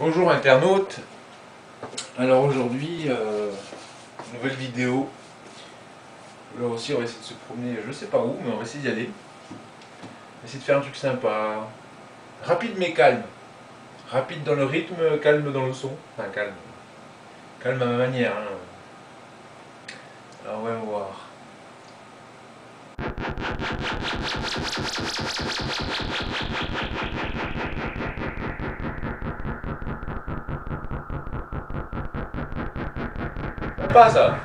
Bonjour internautes, alors aujourd'hui, euh, nouvelle vidéo, là aussi on va essayer de se promener, je sais pas où, mais on va essayer d'y aller, on va essayer de faire un truc sympa, rapide mais calme, rapide dans le rythme, calme dans le son, enfin calme, calme à ma manière, hein. alors on va voir. buzzer.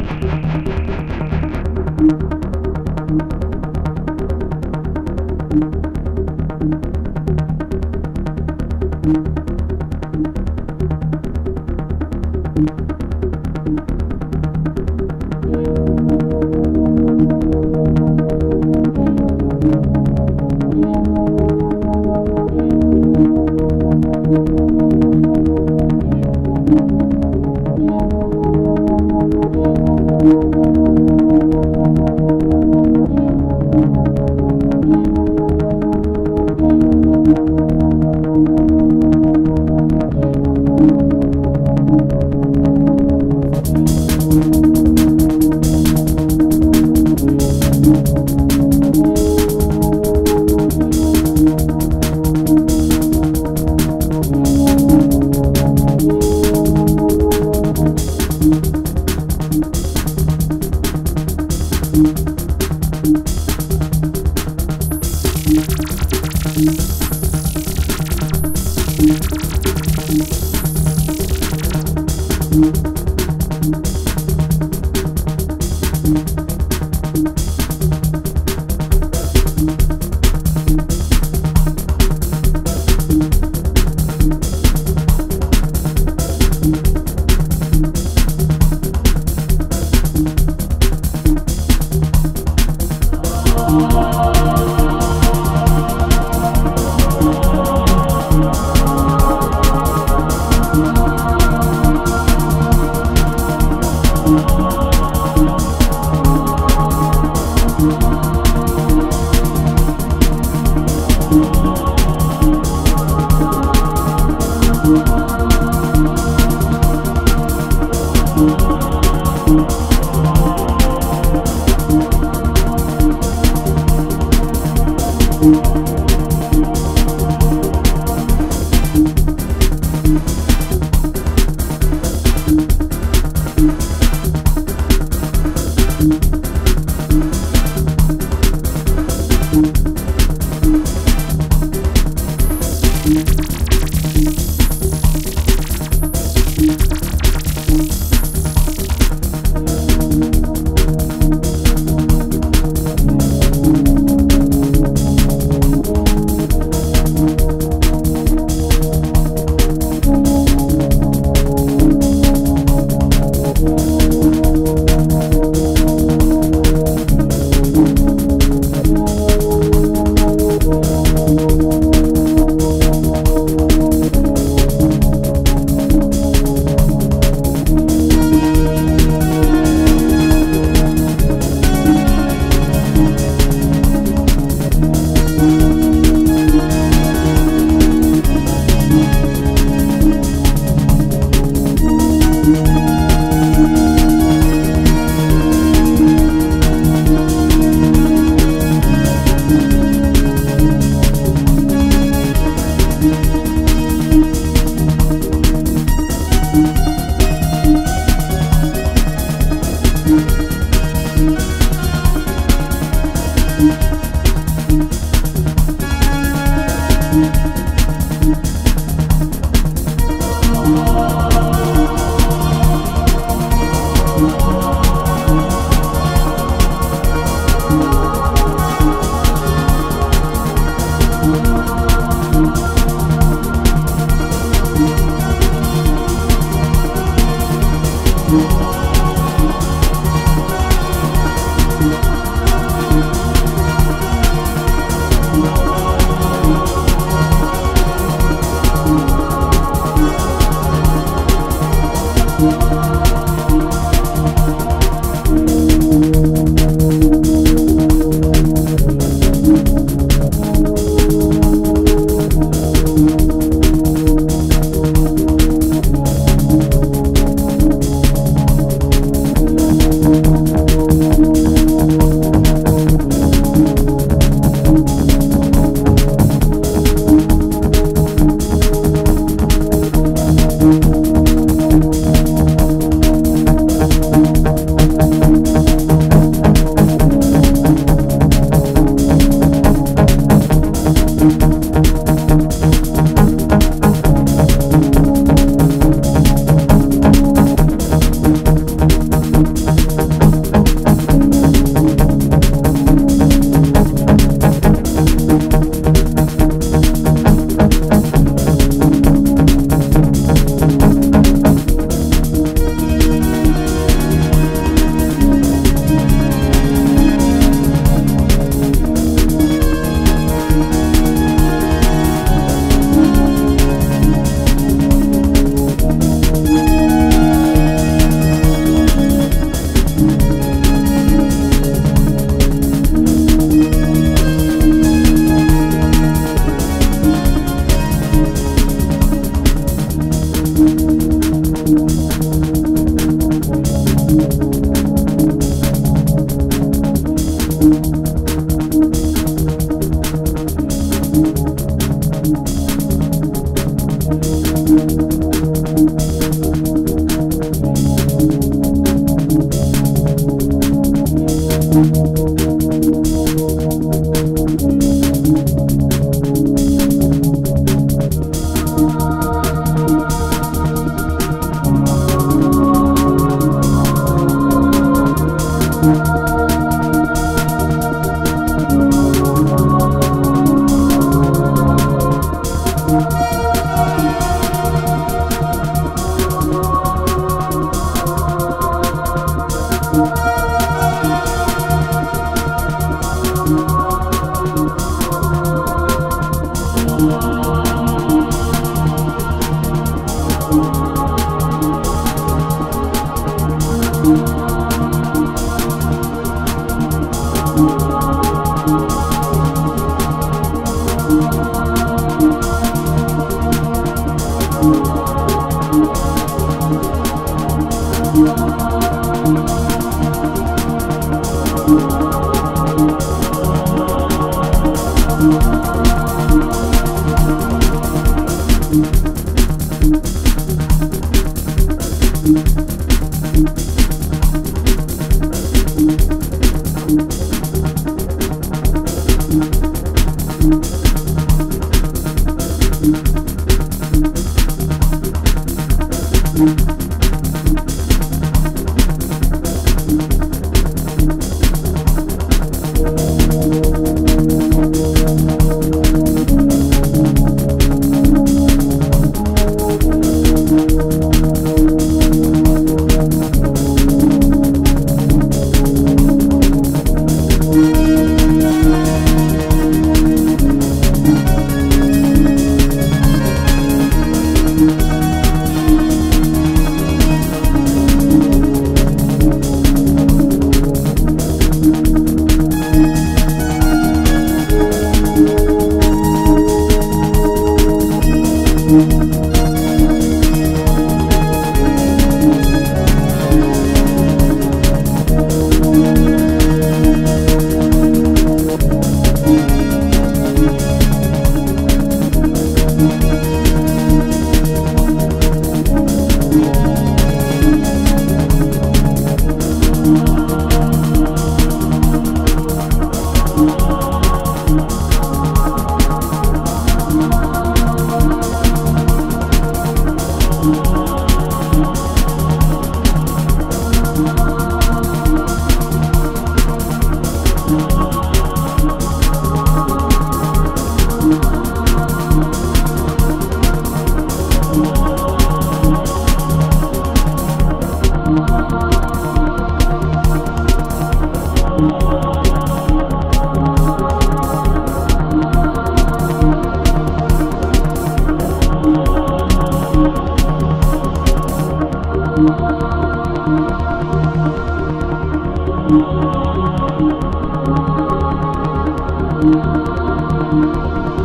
Música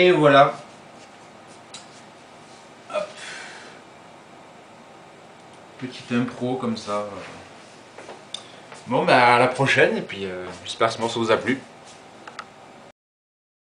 Et voilà. Petite impro comme ça. Bon, bah à la prochaine, et puis euh, j'espère que ce morceau vous a plu.